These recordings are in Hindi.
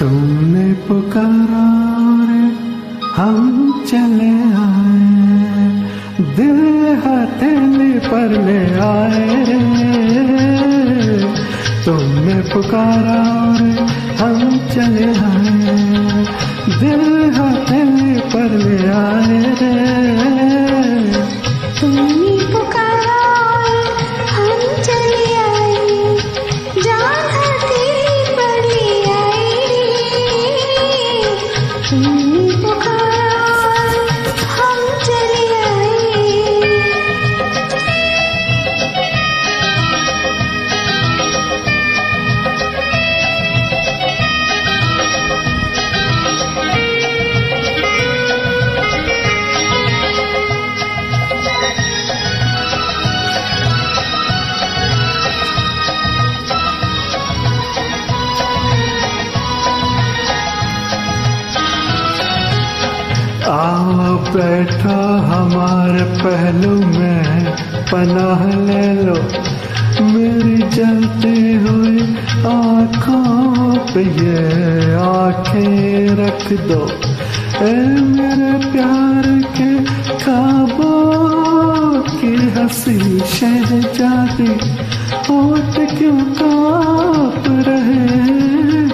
तुमने पुकारा रे, हम चले आए। दिल हथेली पर ले आए। तुमने पुकारा रे, हम चले आए। दिल हथेली पर ले आए। रे तुमने तुमने आओ बैठो हमारे पहलू में, पनाह ले लो। मेरी जलती हुई आँखों पे ये आँखें रख दो। ए मेरे प्यार के खाबों की हँसी शहजादी, होठ क्यों काँप रहे?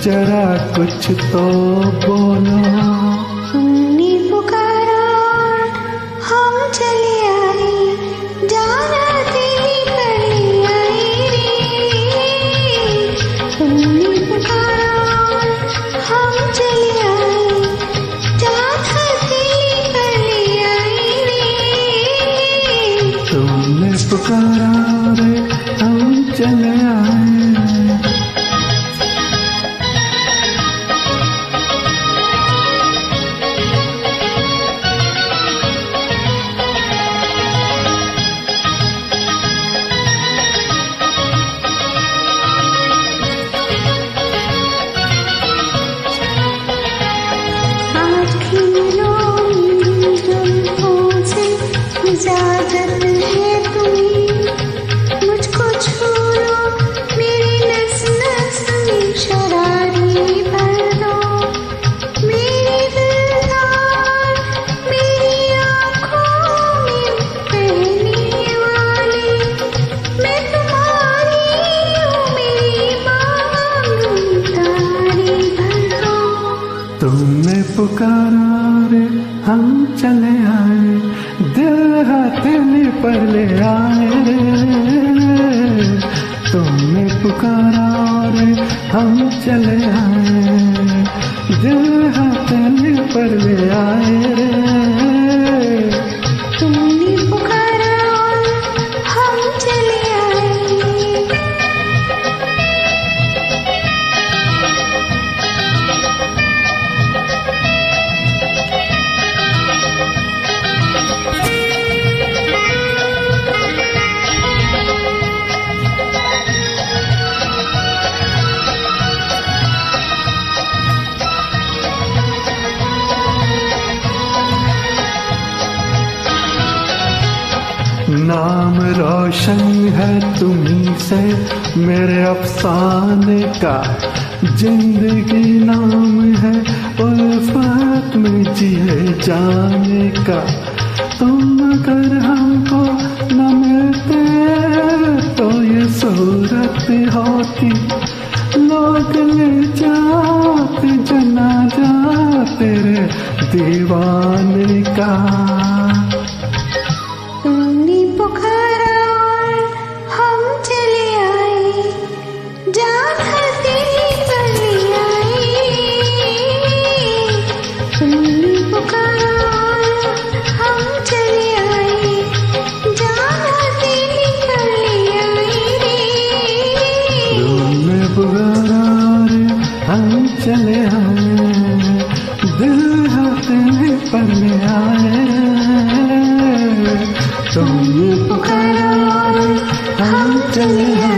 जरा कुछ तो बोलो। तुमने पुकारा रे हम चले आए आज तुमने पुकारा रे हम चले आए, दिल हथेली पर ले आए। तुमने पुकारा रे हम चले आए, दिल हथेली पर ले आए। नाम रोशन है तुम्ही से, मेरे अफसाने का। ज़िंदगी नाम है उल्फत में जिए जाने का। तुम अगर हमको न मिलते तो ये सूरत होती। लोग ले जाते जनाजा तेरे दीवाने का। चले आए। दिल हथेली पर ले आए। तुम रे हम चले आए।